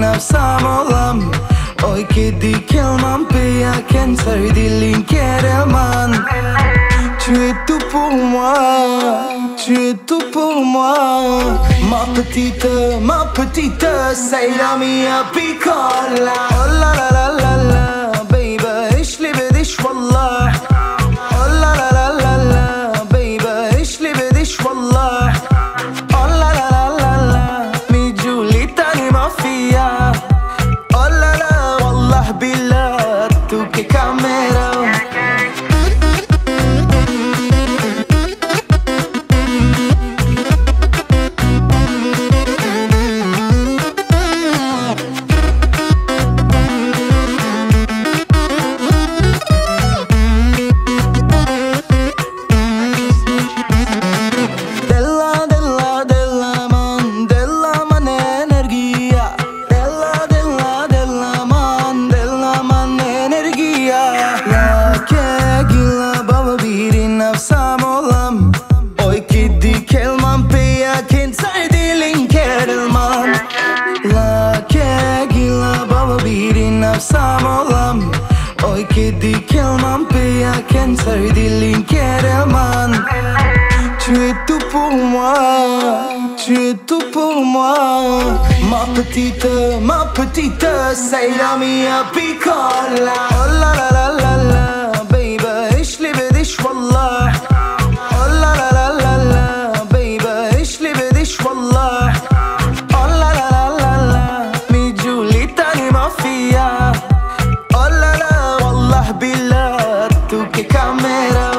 Biri nafsam olam. Oy kiddi kelman peya ken saydilin kerelman. Tu es tout pour moi, tu es tout pour moi. Ma petite, ma petite, sei la mia piccola. Oh la la la la la, samolom Oj che di kelman pia cancer di l'inquérman Tu es tout pour moi, tu es tout pour moi Ma petite, ma petite, sei la mia piccola Oh la la la la la, baby, ايش اللي بديش والله Oh baby, ايش اللي بديش والله mi Giulietta ma fia camera.